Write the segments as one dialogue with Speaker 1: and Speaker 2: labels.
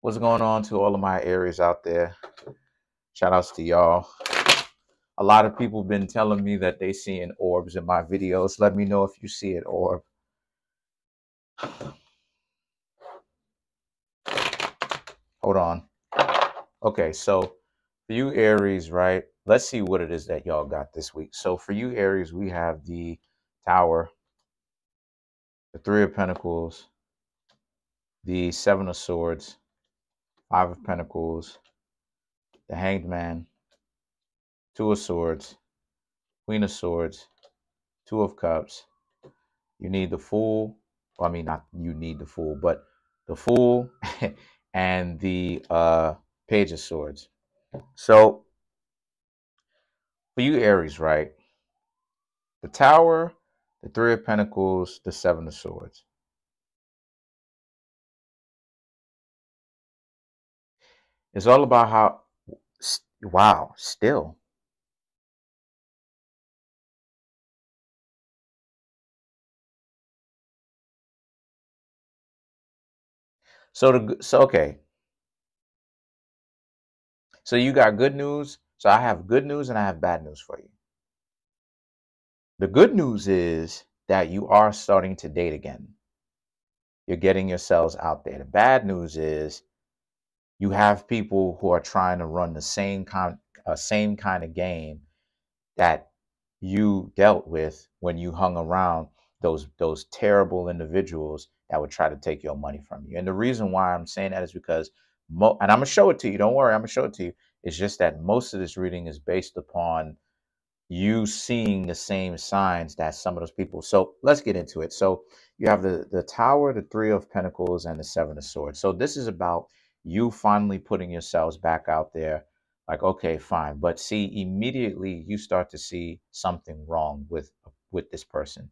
Speaker 1: What's going on to all of my Aries out there? Shout outs to y'all. A lot of people been telling me that they seeing orbs in my videos. Let me know if you see it orb. Hold on. Okay, so for you Aries, right? Let's see what it is that y'all got this week. So for you Aries, we have the Tower, the Three of Pentacles, the Seven of Swords, Five of Pentacles, the Hanged Man, Two of Swords, Queen of Swords, Two of Cups. You need the Fool. I mean, not you need the Fool, but the Fool and the uh, Page of Swords. So for you Aries, right? The Tower, the Three of Pentacles, the Seven of Swords. It's all about how, wow, still. So the so okay. So you got good news. So I have good news and I have bad news for you. The good news is that you are starting to date again. You're getting yourselves out there. The bad news is you have people who are trying to run the same kind uh, same kind of game that you dealt with when you hung around those those terrible individuals that would try to take your money from you. And the reason why I'm saying that is because and I'm gonna show it to you. Don't worry, I'm gonna show it to you. It's just that most of this reading is based upon you seeing the same signs that some of those people. So let's get into it. So you have the the Tower, the Three of Pentacles, and the Seven of Swords. So this is about you finally putting yourselves back out there like okay fine. But see immediately you start to see something wrong with with this person.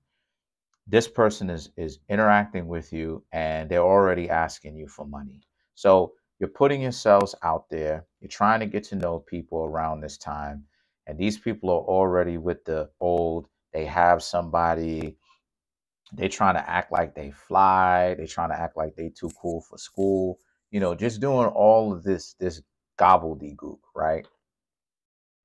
Speaker 1: This person is is interacting with you and they're already asking you for money. So you're putting yourselves out there you're trying to get to know people around this time and these people are already with the old they have somebody They're trying to act like they fly They're trying to act like they too cool for school you know, just doing all of this this gobbledygook, right?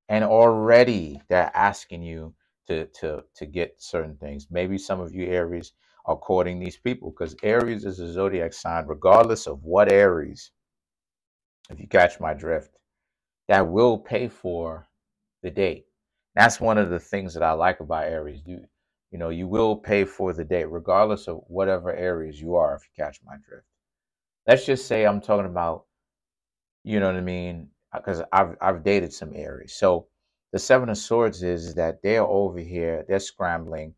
Speaker 1: And already they're asking you to to to get certain things. Maybe some of you Aries are courting these people because Aries is a zodiac sign, regardless of what Aries, if you catch my drift, that will pay for the date. That's one of the things that I like about Aries. You you know, you will pay for the date, regardless of whatever Aries you are, if you catch my drift let's just say I'm talking about, you know what I mean? Because I've I've dated some Aries. So the Seven of Swords is that they're over here, they're scrambling,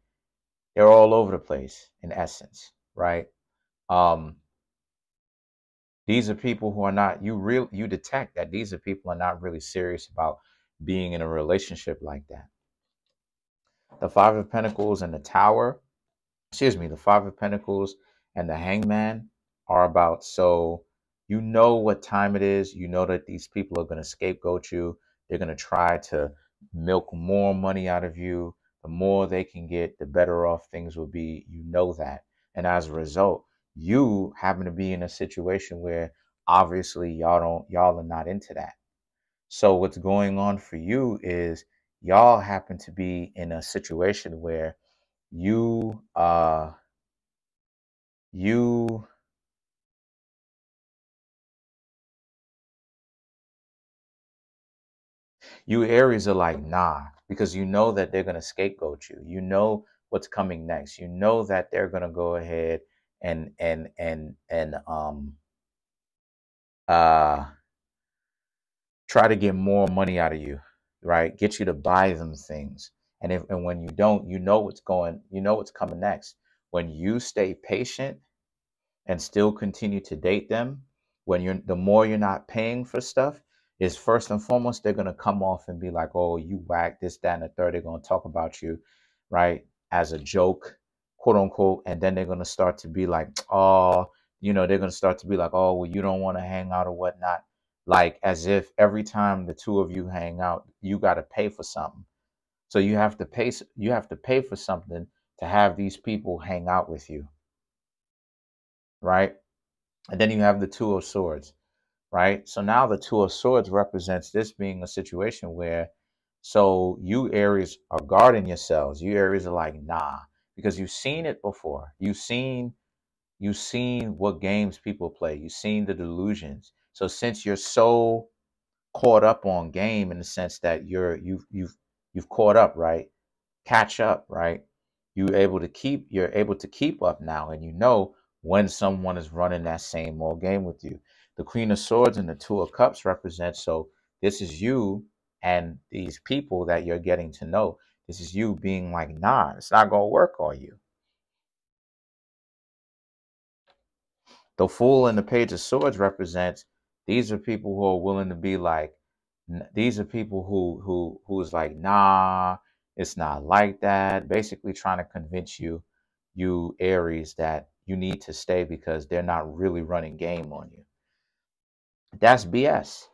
Speaker 1: they're all over the place in essence, right? Um, these are people who are not you real you detect that these are people are not really serious about being in a relationship like that. The Five of Pentacles and the Tower, excuse me, the Five of Pentacles and the Hangman are about. So you know what time it is. You know that these people are going to scapegoat you. They're going to try to milk more money out of you. The more they can get, the better off things will be. You know that. And as a result, you happen to be in a situation where obviously y'all don't y'all are not into that. So what's going on for you is y'all happen to be in a situation where you uh you You Aries are like, nah, because you know that they're going to scapegoat you. You know what's coming next. You know that they're going to go ahead and, and, and, and, um, uh, try to get more money out of you, right? Get you to buy them things. And if, and when you don't, you know what's going, you know what's coming next. When you stay patient and still continue to date them, when you're, the more you're not paying for stuff, is first and foremost, they're going to come off and be like, oh, you whack this, that, and the third. They're going to talk about you, right, as a joke, quote unquote. And then they're going to start to be like, oh, you know, they're going to start to be like, oh, well, you don't want to hang out or whatnot. Like as if every time the two of you hang out, you got to pay for something. So you have to pay, you have to pay for something to have these people hang out with you. Right. And then you have the two of swords. Right? So now the Two of Swords represents this being a situation where, so you Aries are guarding yourselves. You Aries are like, nah, because you've seen it before. You've seen, you've seen what games people play. You've seen the delusions. So since you're so caught up on game in the sense that you're you've you've you've caught up, right? Catch up, right? You're able to keep you're able to keep up now, and you know when someone is running that same old game with you. The Queen of Swords and the Two of Cups represent so this is you and these people that you're getting to know. This is you being like, nah, it's not gonna work on you. The Fool and the Page of Swords represents these are people who are willing to be like, these are people who who who's like, nah, it's not like that. Basically, trying to convince you, you Aries, that you need to stay because they're not really running game on you. That's BS.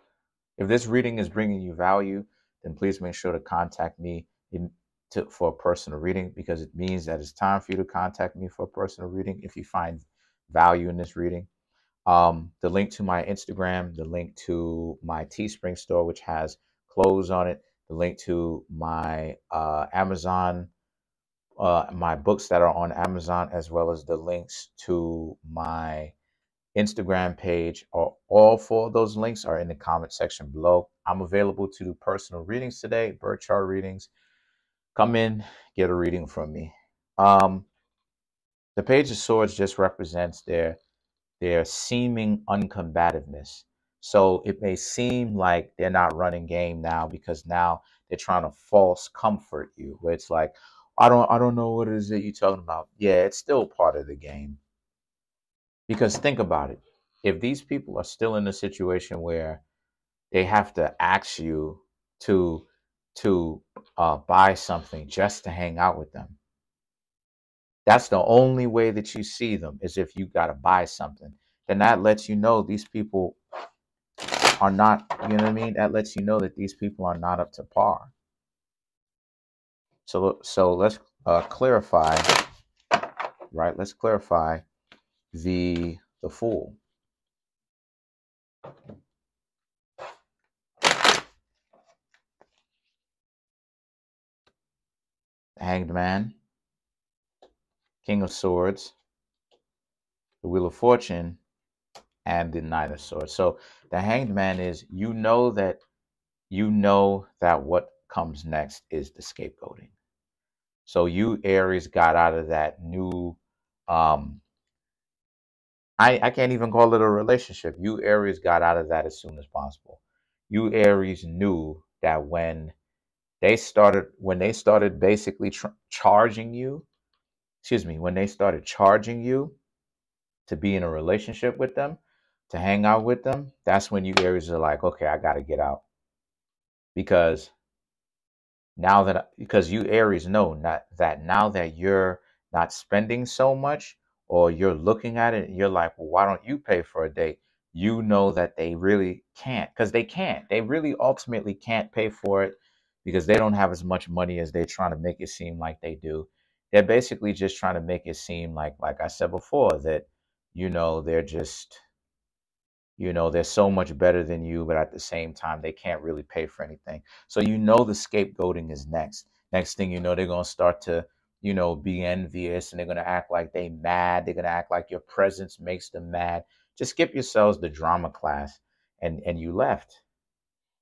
Speaker 1: If this reading is bringing you value, then please make sure to contact me in, to, for a personal reading because it means that it's time for you to contact me for a personal reading if you find value in this reading. Um, the link to my Instagram, the link to my Teespring store, which has clothes on it, the link to my uh, Amazon, uh, my books that are on Amazon, as well as the links to my Instagram page. Or all four of those links are in the comment section below. I'm available to do personal readings today, birth chart readings. Come in, get a reading from me. Um, the Page of Swords just represents their their seeming uncombativeness. So it may seem like they're not running game now because now they're trying to false comfort you. Where it's like, I don't I don't know what it is that you're talking about. Yeah, it's still part of the game. Because think about it. If these people are still in a situation where they have to ask you to to uh, buy something just to hang out with them, that's the only way that you see them is if you got to buy something. Then that lets you know these people are not, you know what I mean? That lets you know that these people are not up to par. So, so let's uh, clarify, right? Let's clarify the the fool. The Hanged man. King of Swords, the Wheel of Fortune, and the Knight of Swords. So the Hanged Man is you know that you know that what comes next is the scapegoating. So you Aries got out of that new um I, I can't even call it a relationship. You Aries got out of that as soon as possible. You Aries knew that when they started when they started basically charging you excuse me, when they started charging you to be in a relationship with them, to hang out with them, that's when you Aries are like, okay, I got to get out. Because now that, because you Aries know not, that now that you're not spending so much or you're looking at it, and you're like, well, why don't you pay for a date? You know that they really can't because they can't. They really ultimately can't pay for it because they don't have as much money as they're trying to make it seem like they do they're basically just trying to make it seem like like i said before that you know they're just you know they're so much better than you but at the same time they can't really pay for anything so you know the scapegoating is next next thing you know they're going to start to you know be envious and they're going to act like they mad they're going to act like your presence makes them mad just skip yourselves the drama class and and you left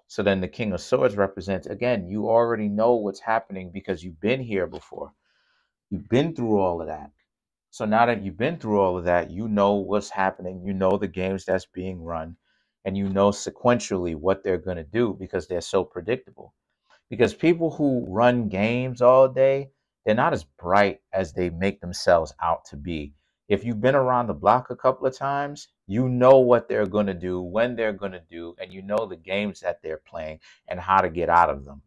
Speaker 1: so then the king of swords represents again you already know what's happening because you've been here before You've been through all of that. So now that you've been through all of that, you know what's happening. You know the games that's being run, and you know sequentially what they're going to do because they're so predictable. Because people who run games all day, they're not as bright as they make themselves out to be. If you've been around the block a couple of times, you know what they're going to do, when they're going to do, and you know the games that they're playing and how to get out of them.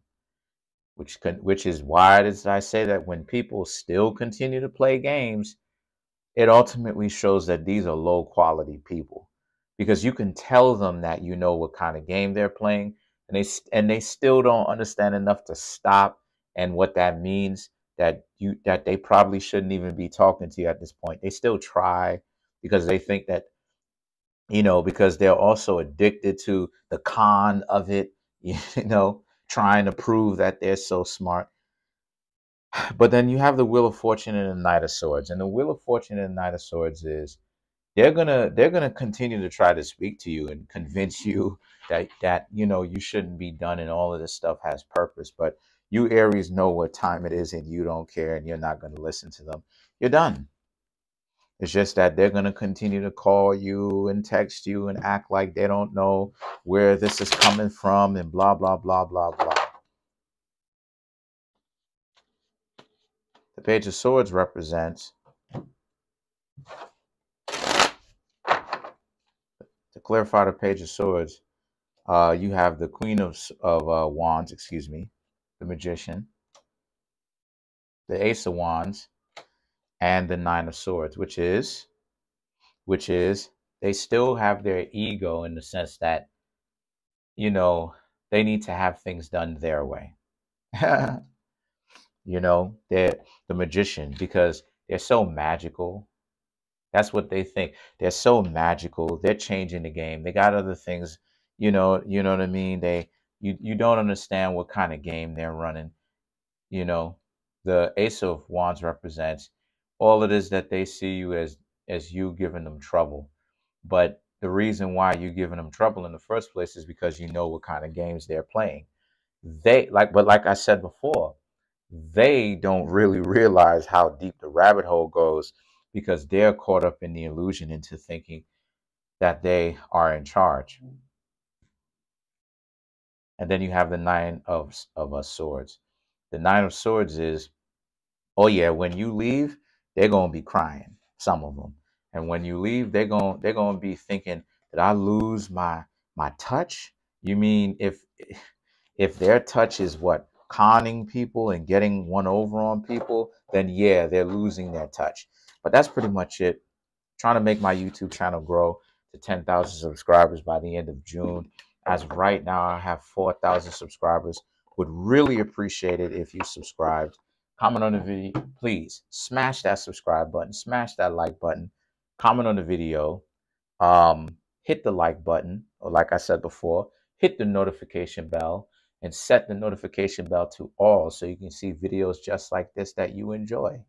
Speaker 1: Which can, which is why as I say that when people still continue to play games, it ultimately shows that these are low quality people. Because you can tell them that you know what kind of game they're playing and they and they still don't understand enough to stop and what that means that you that they probably shouldn't even be talking to you at this point. They still try because they think that you know, because they're also addicted to the con of it, you know, trying to prove that they're so smart. But then you have the Wheel of Fortune and the Knight of Swords. And the Wheel of Fortune and the Knight of Swords is they're gonna they're gonna continue to try to speak to you and convince you that that you know you shouldn't be done and all of this stuff has purpose. But you Aries know what time it is and you don't care and you're not gonna listen to them. You're done. It's just that they're going to continue to call you and text you and act like they don't know where this is coming from and blah, blah, blah, blah, blah. The Page of Swords represents, to clarify the Page of Swords, uh, you have the Queen of, of uh, Wands, excuse me, the Magician, the Ace of Wands, and the nine of swords which is which is they still have their ego in the sense that you know they need to have things done their way. You know they're the magician because they're so magical. That's what they think. They're so magical. They're changing the game. They got other things you know you know what i mean? They you you don't understand what kind of game they're running. You know the ace of wands represents all it is that they see you as as you giving them trouble. But the reason why you're giving them trouble in the first place is because you know what kind of games they're playing. They like but like i said before they don't really realize how deep the rabbit hole goes because they're caught up in the illusion into thinking that they are in charge and then you have the nine of of uh, swords the nine of swords is oh yeah when you leave they're gonna be crying, some of them. And when you leave, they're gonna they're gonna be thinking, did I lose my my touch? You mean if if their touch is what conning people and getting one over on people, then yeah, they're losing their touch. But that's pretty much it. trying to make my YouTube channel grow to 10,000 subscribers by the end of June. As right now, I have 4,000 subscribers. Would really appreciate it if you subscribed comment on the video. Please smash that subscribe button, smash that like button, comment on the video, um, hit the like button, or like I said before, hit the notification bell and set the notification bell to all so you can see videos just like this that you enjoy.